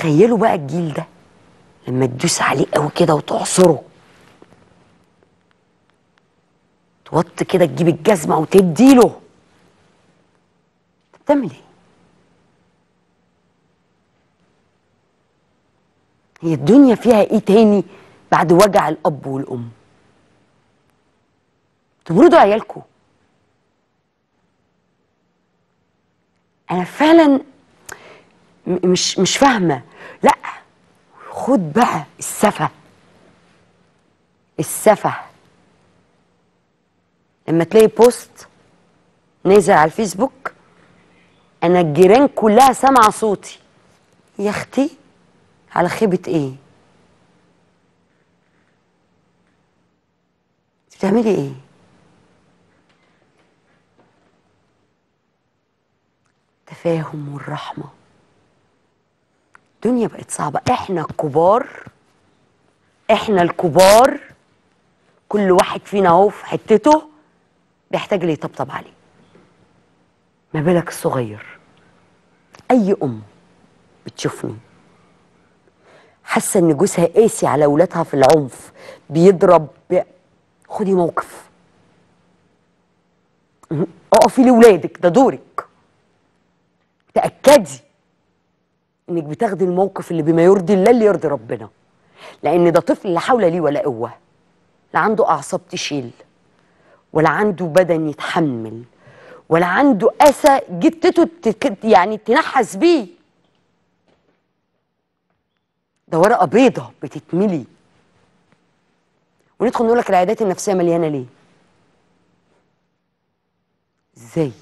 تخيلوا بقى الجيل ده لما تدوس عليه قوي كده وتعصره. توط كده تجيب الجزمة وتديله انت بتعمل إيه؟ هي الدنيا فيها إيه تاني بعد وجع الأب والأم؟ تبردوا عيالكم أنا فعلا مش مش فاهمة. لا خد بقى السفة. السفة. لما تلاقي بوست نازل على الفيسبوك أنا الجيران كلها سامعة صوتي. يا أختي على خيبة إيه؟ بتعملي إيه؟ التفاهم والرحمة. الدنيا بقت صعبة. إحنا الكبار إحنا الكبار كل واحد فينا أهو في حتته بيحتاج اللي يطبطب عليه. ما بالك الصغير؟ أي أم بتشوفني؟ حاسة إن جوزها قاسي على اولادها في العنف بيضرب بي... خدي موقف. أقفي لاولادك ده دورك. تأكدي. إنك بتاخدي الموقف اللي بما يرضي الله اللي يرضي ربنا. لأن ده طفل لا حول ليه ولا قوة. لا عنده أعصاب تشيل. ولا عنده بدن يتحمل. ولا عنده اسى جتته يعني تنحس بيه. ده ورقة بيضة بتتملي. وندخل نقول لك العيادات النفسية مليانة ليه؟ إزاي؟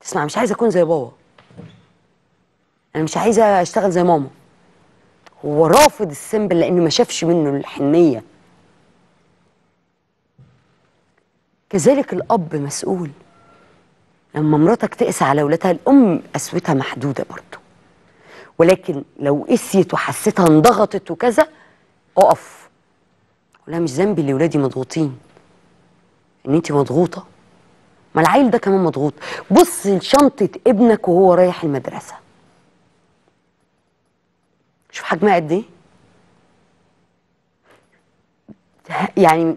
تسمع مش عايزة أكون زي بابا. أنا مش عايزة أشتغل زي ماما. هو رافض السنبل لأنه ما شافش منه الحنية. كذلك الأب مسؤول. لما مراتك تقسى على اولادها الأم قسوتها محدودة برضه. ولكن لو قسيت وحسيتها انضغطت وكذا أقف. ولا مش ذنبي اللي ولادي مضغوطين. إن انت مضغوطة. ما العيل ده كمان مضغوط. بص لشنطة ابنك وهو رايح المدرسة. شوف حجمها قد إيه. يعني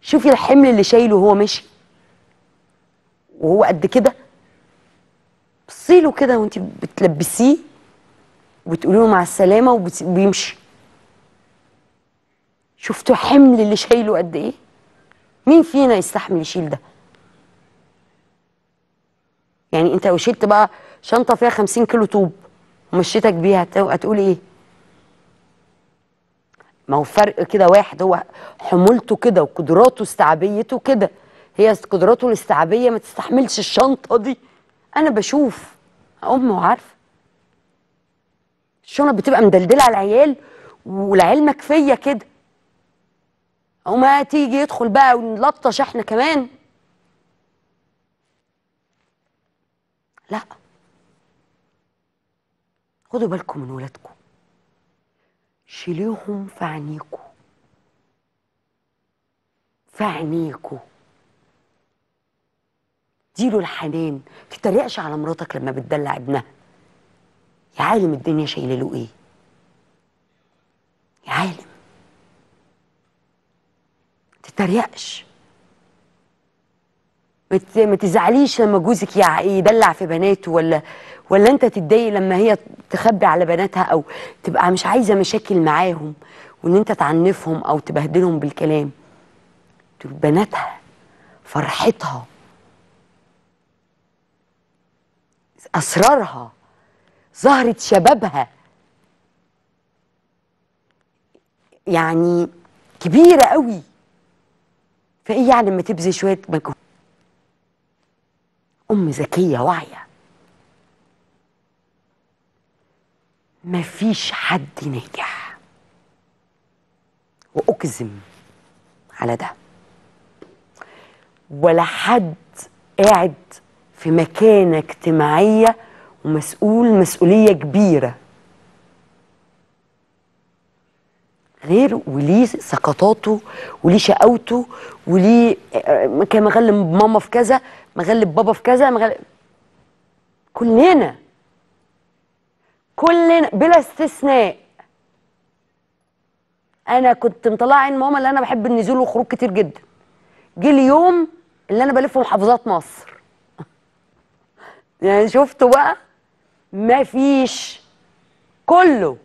شوفي الحمل اللي شايله وهو ماشي. وهو قد كده. بصي له كده وانت بتلبسيه وبتقولي له مع السلامة وبيمشي شفتوا حمل اللي شايله قد إيه؟ مين فينا يستحمل يشيل ده؟ يعني أنت لو شلت بقى شنطة فيها 50 كيلو طوب. ومشيتك بيها هت- هتقول إيه؟ ما هو فرق كده واحد هو حمولته كده وقدراته استيعابيته كده. هي قدراته الاستيعابية ما تستحملش الشنطة دي. أنا بشوف ام وعارفة. الشنط بتبقى مدلدلة على العيال والعيال مكفية كده. وما تيجي يدخل بقى ونلطش إحنا كمان. لا. خدوا بالكم من ولادكم. شيليهم في عينيكوا. في عينيكوا. اديله الحنان. تتريقش على مراتك لما بتدلع ابنها. يا عالم الدنيا شايله له إيه؟ يا عالم. تتريقش. ما تزعليش لما جوزك يدلع في بناته ولا ولا انت تتضايق لما هي تخبي على بناتها أو تبقى مش عايزة مشاكل معاهم وإن انت تعنفهم أو تبهدلهم بالكلام. بناتها فرحتها. أسرارها زهره شبابها. يعني كبيرة قوي فايه يعني لما تبذل شوية مجهود أم ذكية واعية. مفيش حد ناجح. وأجزم على ده. ولا حد قاعد في مكانة اجتماعية ومسؤول مسؤولية كبيرة. غير وليه سقطاته وليه شقاوته وليه آه، كان مغلب ماما في كذا مغلب بابا في كذا مغلب كلنا كلنا بلا استثناء. أنا كنت مطلعة عين ماما اللي أنا بحب النزول والخروج كتير جدا. جه اليوم اللي أنا بلف محافظات مصر. يعني شفتوا بقى؟ مفيش كله.